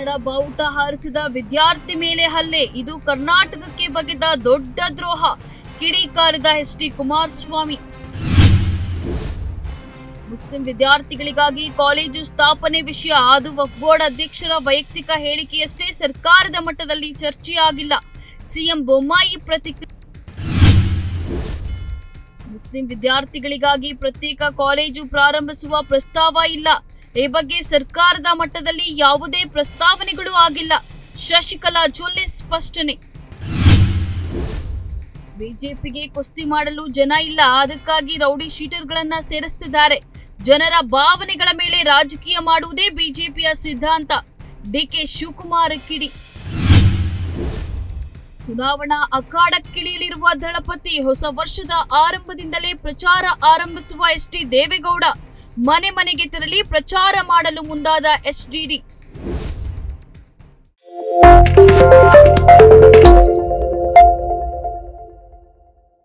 ಕನ್ನಡ ಬಾವುಟ ಹಾರಿಸಿದ ವಿದ್ಯಾರ್ಥಿ ಮೇಲೆ ಹಲ್ಲೆ. ಇದು ಕರ್ನಾಟಕಕ್ಕೆ ಬಗೆದ ದೊಡ್ಡ ದ್ರೋಹ. ಕಿಡಿಕಾರದ ಎಚ್ ಡಿ ಕುಮಾರಸ್ವಾಮಿ. ಮುಸ್ಲಿಂ ವಿದ್ಯಾರ್ಥಿಗಳಿಗಾಗಿ ಕಾಲೇಜು ಸ್ಥಾಪನೆ ವಿಷಯ ವಕ್ಫ್ ಬೋರ್ಡ್ ಅಧ್ಯಕ್ಷರ ವೈಯಕ್ತಿಕ ಹೇಳಿಕೆಯಷ್ಟೇ ಸರ್ಕಾರದ ಮಟ್ಟದಲ್ಲಿ ಚರ್ಚೆಯಾಗಿಲ್ಲ. ಸಿಎಂ ಬೊಮ್ಮಾಯಿ ಪ್ರತಿಕ್ರಿಯೆ ಮುಸ್ಲಿಂ ವಿದ್ಯಾರ್ಥಿಗಳಿಗಾಗಿ ಪ್ರತ್ಯೇಕ ಕಾಲೇಜು ಪ್ರಾರಂಭಿಸುವ ಪ್ರಸ್ತಾವ ಇಲ್ಲ. ಈ ಬಗ್ಗೆ ಸರ್ಕಾರದ ಮಟ್ಟದಲ್ಲಿ ಯಾವುದೇ ಪ್ರಸ್ತಾವನೆಗಳು ಆಗಿಲ್ಲ. ಶಶಿಕಲಾ ಜೊಲ್ಲೆ ಸ್ಪಷ್ಟನೆ. ಬಿಜೆಪಿಗೆ ಕುಸ್ತಿ ಮಾಡಲು ಜನ ಇಲ್ಲ. ಅದಕ್ಕಾಗಿ ರೌಡಿ ಶೀಟರ್ಗಳನ್ನ ಸೇರಿಸುತ್ತಿದ್ದಾರೆ ಜನರ ಭಾವನೆಗಳ ಮೇಲೆ ರಾಜಕೀಯ ಮಾಡುವುದೇ ಬಿಜೆಪಿಯ ಸಿದ್ಧಾಂತ. ಡಿಕೆ ಶಿವಕುಮಾರ್ ಕಿಡಿ. ಚುನಾವಣಾ ಅಖಾಡಕ್ಕಿಳಿಯಲಿರುವ ದಳಪತಿ ಹೊಸ ವರ್ಷದ ಆರಂಭದಿಂದಲೇ ಪ್ರಚಾರ ಆರಂಭಿಸುವ ಎಸ್ ಟಿ ದೇವೇಗೌಡ. ಮನೆ ಮನೆಗೆ ತೆರಳಿ ಪ್ರಚಾರ ಮಾಡಲು ಮುಂದಾದ ಎಸ್ಡಿಡಿ.